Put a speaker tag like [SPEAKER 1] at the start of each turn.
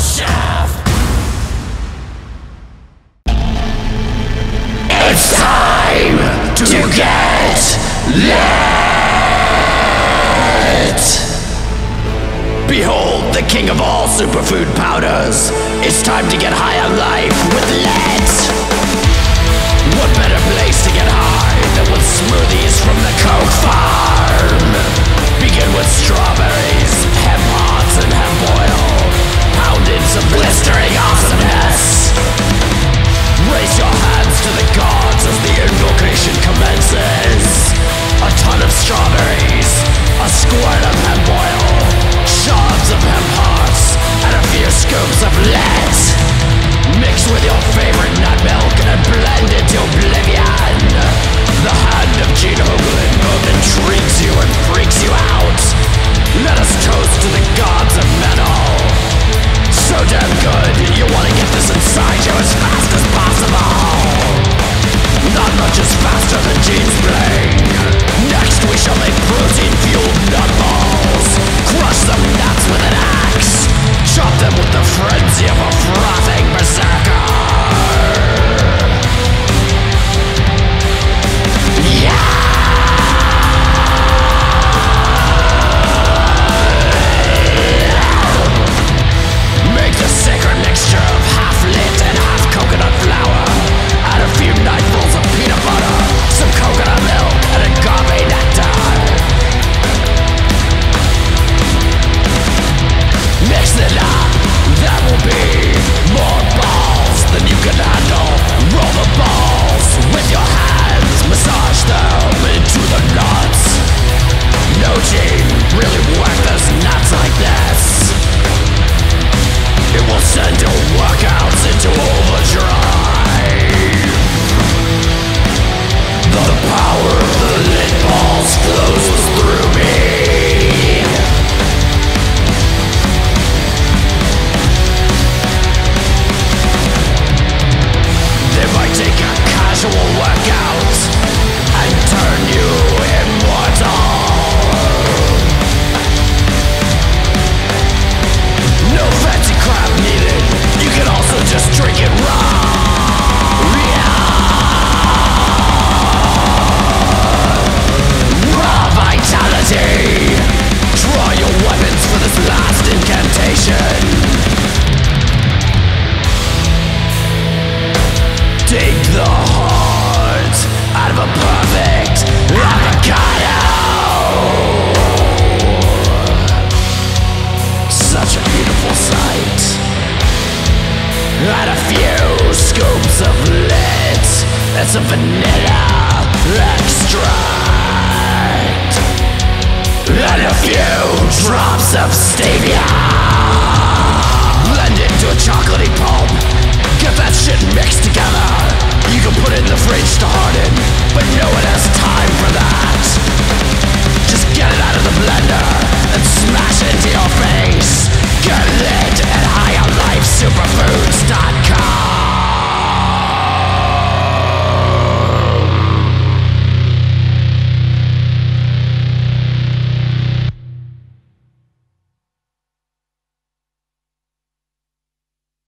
[SPEAKER 1] shaft! It's time to, to get lit! Behold, the king of all superfood powders! It's time to get high on life with lit! Of a vanilla extract And a few drops of stevia Blend into a chocolatey pulp. Get that shit mixed together. You can put it in the fridge to harden But no one has time for that. Just get it out of the blender And smash it into your face. Get lit and high on life superfoods.com